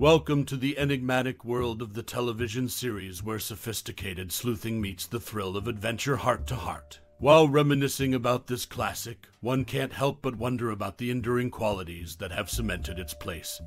Welcome to the enigmatic world of the television series where sophisticated sleuthing meets the thrill of adventure Hart to Hart. While reminiscing about this classic, one can't help but wonder about the enduring qualities that have cemented its place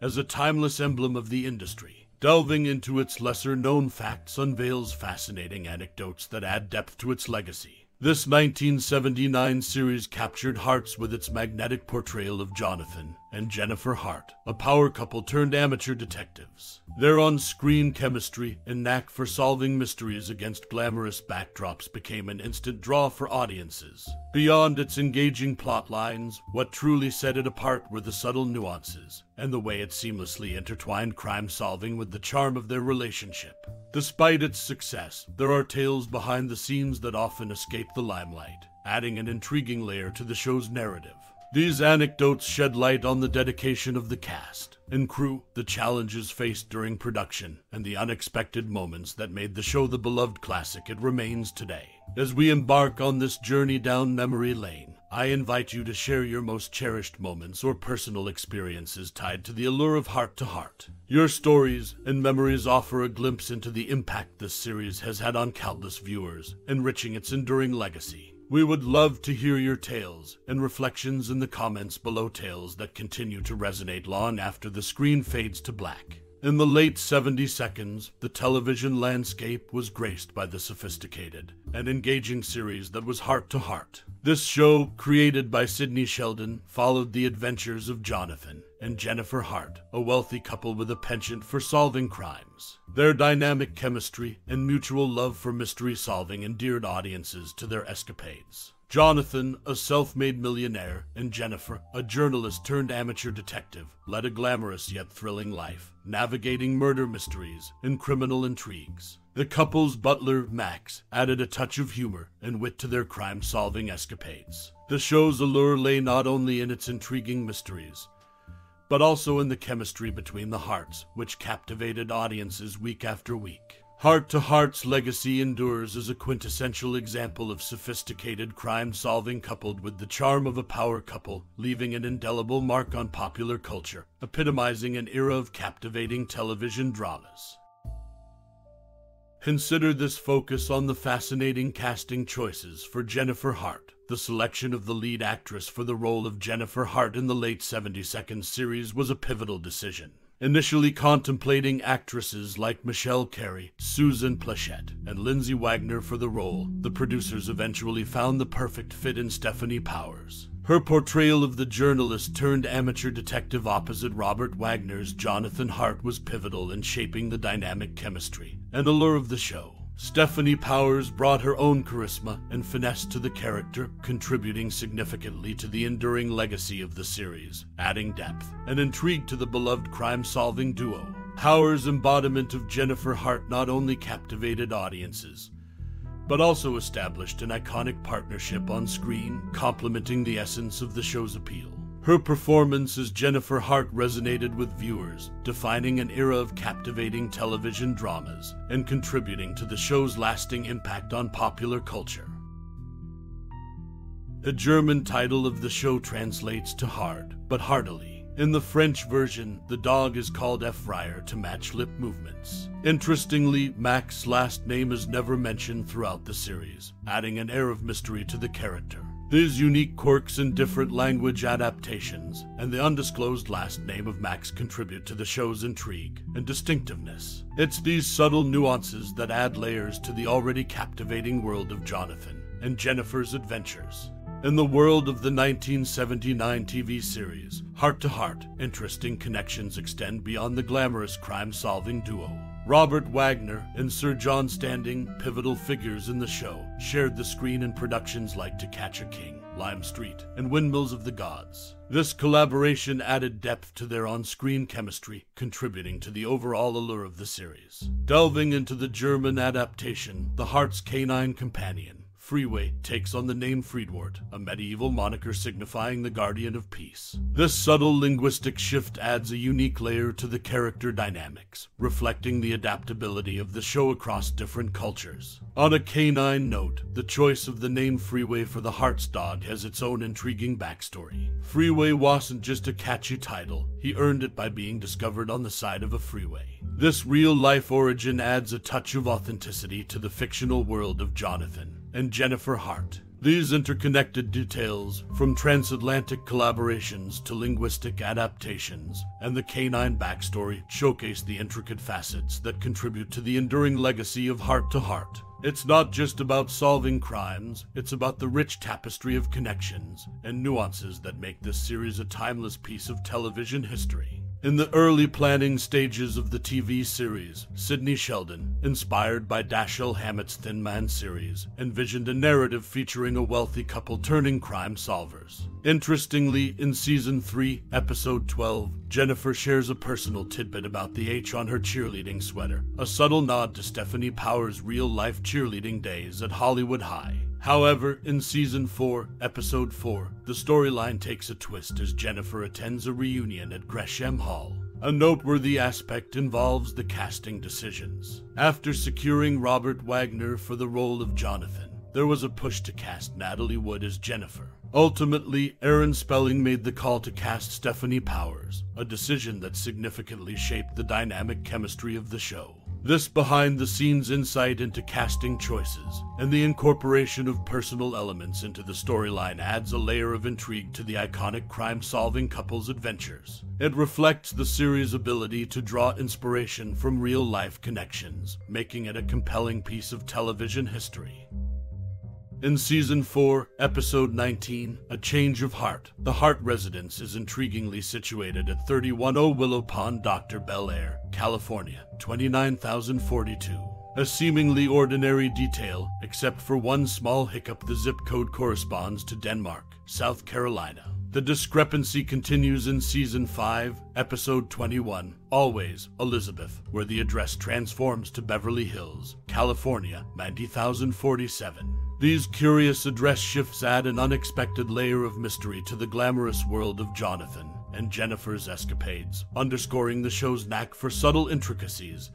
as a timeless emblem of the industry. Delving into its lesser known facts unveils fascinating anecdotes that add depth to its legacy. This 1979 series captured hearts with its magnetic portrayal of Jonathan and Jennifer Hart, a power couple turned amateur detectives. Their on screen chemistry and knack for solving mysteries against glamorous backdrops became an instant draw for audiences. Beyond its engaging plot lines, what truly set it apart were the subtle nuances and the way it seamlessly intertwined crime solving with the charm of their relationship. Despite its success, there are tales behind the scenes that often escape the limelight, adding an intriguing layer to the show's narrative. These anecdotes shed light on the dedication of the cast and crew, the challenges faced during production, and the unexpected moments that made the show the beloved classic it remains today. As we embark on this journey down memory lane, I invite you to share your most cherished moments or personal experiences tied to the allure of Hart to Hart. Your stories and memories offer a glimpse into the impact this series has had on countless viewers, enriching its enduring legacy. We would love to hear your tales and reflections in the comments below tales that continue to resonate long after the screen fades to black. In the late 70 seconds, the television landscape was graced by the sophisticated and engaging series that was Hart to Hart. This show, created by Sidney Sheldon, followed the adventures of Jonathan and Jennifer Hart, a wealthy couple with a penchant for solving crimes. Their dynamic chemistry and mutual love for mystery solving endeared audiences to their escapades. Jonathan, a self made millionaire, and Jennifer, a journalist turned amateur detective, led a glamorous yet thrilling life, navigating murder mysteries and criminal intrigues. The couple's butler, Max, added a touch of humor and wit to their crime solving escapades. The show's allure lay not only in its intriguing mysteries, but also in the chemistry between the Harts, which captivated audiences week after week. Hart to Hart's legacy endures as a quintessential example of sophisticated crime solving coupled with the charm of a power couple, leaving an indelible mark on popular culture, epitomizing an era of captivating television dramas. Consider this focus on the fascinating casting choices for Jennifer Hart. The selection of the lead actress for the role of Jennifer Hart in the late 70 series was a pivotal decision. Initially contemplating actresses like Michelle Carey, Suzanne Pleshette, and Lindsay Wagner for the role, the producers eventually found the perfect fit in Stefanie Powers. Her portrayal of the journalist turned amateur detective opposite Robert Wagner's Jonathan Hart was pivotal in shaping the dynamic chemistry and allure of the show. Stefanie Powers brought her own charisma and finesse to the character, contributing significantly to the enduring legacy of the series, adding depth and intrigue to the beloved crime solving duo. Powers' embodiment of Jennifer Hart not only captivated audiences, but also established an iconic partnership on screen, complementing the essence of the show's appeal. Her performance as Jennifer Hart resonated with viewers, defining an era of captivating television dramas and contributing to the show's lasting impact on popular culture. The German title of the show translates to hard, but heartily. In the French version, the dog is called Effrayer to match lip movements. Interestingly, Max's last name is never mentioned throughout the series, adding an air of mystery to the character. These unique quirks and different language adaptations and the undisclosed last name of Max contribute to the show's intrigue and distinctiveness. It's these subtle nuances that add layers to the already captivating world of Jonathan and Jennifer's adventures. In the world of the 1979 TV series, Hart to Hart, interesting connections extend beyond the glamorous crime solving duo. Robert Wagner and Sir John Standing, pivotal figures in the show, shared the screen in productions like To Catch a King, Lime Street, and Windmills of the Gods. This collaboration added depth to their on screen chemistry, contributing to the overall allure of the series. Delving into the German adaptation, The Hart's Canine Companion, Freeway takes on the name Freedward, a medieval moniker signifying the guardian of peace. This subtle linguistic shift adds a unique layer to the character dynamics, reflecting the adaptability of the show across different cultures. On a canine note, the choice of the name Freeway for the Harts dog has its own intriguing backstory. Freeway wasn't just a catchy title, he earned it by being discovered on the side of a freeway. This real life origin adds a touch of authenticity to the fictional world of Jonathan and Jennifer Hart. These interconnected details, from transatlantic collaborations to linguistic adaptations, and the canine backstory, showcase the intricate facets that contribute to the enduring legacy of Hart to Hart. It's not just about solving crimes, it's about the rich tapestry of connections and nuances that make this series a timeless piece of television history. In the early planning stages of the TV series, Sidney Sheldon, inspired by Dashiell Hammett's Thin Man series, envisioned a narrative featuring a wealthy couple turning crime solvers. Interestingly, in season 3, episode 12, Jennifer shares a personal tidbit about the H on her cheerleading sweater, a subtle nod to Stefanie Powers' real life cheerleading days at Hollywood High. However, in season 4, episode 4, the storyline takes a twist as Jennifer attends a reunion at Gresham Hall. A noteworthy aspect involves the casting decisions. After securing Robert Wagner for the role of Jonathan, there was a push to cast Natalie Wood as Jennifer. Ultimately, Aaron Spelling made the call to cast Stefanie Powers, a decision that significantly shaped the dynamic chemistry of the show. This behind the scenes insight into casting choices and the incorporation of personal elements into the storyline adds a layer of intrigue to the iconic crime solving couple's adventures. It reflects the series' ability to draw inspiration from real life connections, making it a compelling piece of television history. In Season 4, Episode 19, A Change of Heart, the Hart residence is intriguingly situated at 310 Willow Pond, Dr. Bel Air, California, 29042. A seemingly ordinary detail, except for one small hiccup the zip code corresponds to Denmark, South Carolina. The discrepancy continues in Season 5, Episode 21, Always Elizabeth, where the address transforms to Beverly Hills, California, 90047. These curious address shifts add an unexpected layer of mystery to the glamorous world of Jonathan and Jennifer's escapades, underscoring the show's knack for subtle intricacies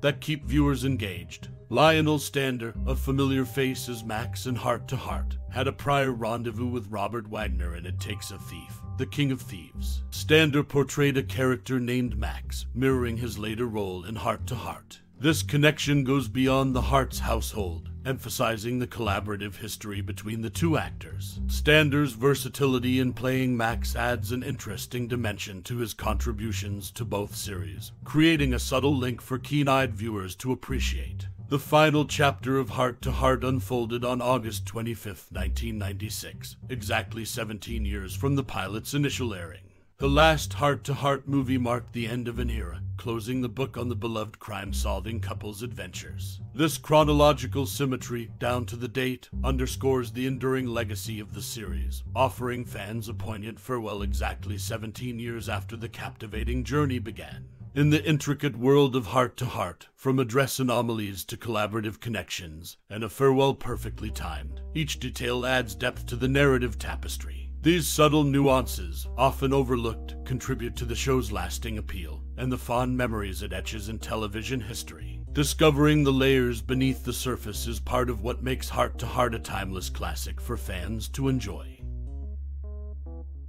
that keep viewers engaged. Lionel Stander, a familiar face as Max in Hart to Hart, had a prior rendezvous with Robert Wagner in It Takes a Thief, the King of Thieves. Stander portrayed a character named Max, mirroring his later role in Hart to Hart. This connection goes beyond the Hart's household, emphasizing the collaborative history between the two actors. Stander's versatility in playing Max adds an interesting dimension to his contributions to both series, creating a subtle link for keen eyed viewers to appreciate. The final chapter of Hart to Hart unfolded on August 25, 1996, exactly 17 years from the pilot's initial airing. The last Hart to Hart movie marked the end of an era, closing the book on the beloved crime solving couple's adventures. This chronological symmetry, down to the date, underscores the enduring legacy of the series, offering fans a poignant farewell exactly 17 years after the captivating journey began. In the intricate world of Hart to Hart, from address anomalies to collaborative connections, and a farewell perfectly timed, each detail adds depth to the narrative tapestry. These subtle nuances, often overlooked, contribute to the show's lasting appeal and the fond memories it etches in television history. Discovering the layers beneath the surface is part of what makes Hart to Hart a timeless classic for fans to enjoy.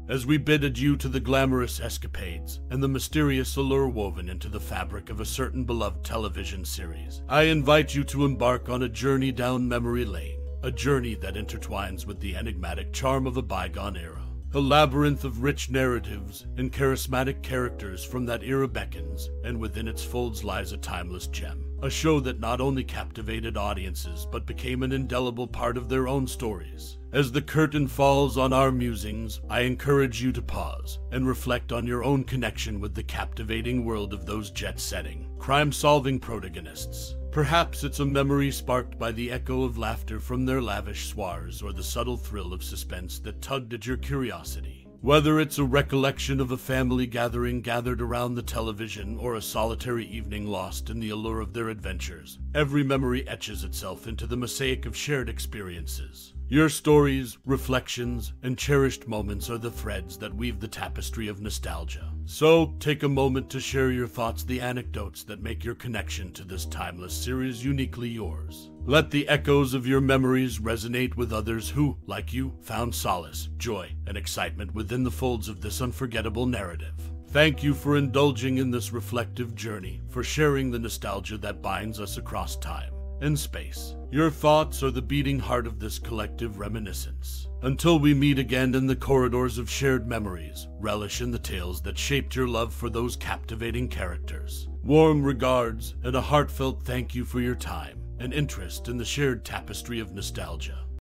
As we bid adieu to the glamorous escapades and the mysterious allure woven into the fabric of a certain beloved television series, I invite you to embark on a journey down memory lane a journey that intertwines with the enigmatic charm of a bygone era. A labyrinth of rich narratives and charismatic characters from that era beckons, and within its folds lies a timeless gem. A show that not only captivated audiences, but became an indelible part of their own stories. As the curtain falls on our musings, I encourage you to pause and reflect on your own connection with the captivating world of those jet setting, crime solving protagonists. Perhaps it's a memory sparked by the echo of laughter from their lavish soirees or the subtle thrill of suspense that tugged at your curiosity. Whether it's a recollection of a family gathering gathered around the television or a solitary evening lost in the allure of their adventures, every memory etches itself into the mosaic of shared experiences. Your stories, reflections, and cherished moments are the threads that weave the tapestry of nostalgia. So, take a moment to share your thoughts, the anecdotes that make your connection to this timeless series uniquely yours. Let the echoes of your memories resonate with others who, like you, found solace, joy, and excitement within the folds of this unforgettable narrative. Thank you for indulging in this reflective journey, for sharing the nostalgia that binds us across time and space. Your thoughts are the beating heart of this collective reminiscence. Until we meet again in the corridors of shared memories, relish in the tales that shaped your love for those captivating characters. Warm regards and a heartfelt thank you for your time and interest in the shared tapestry of nostalgia.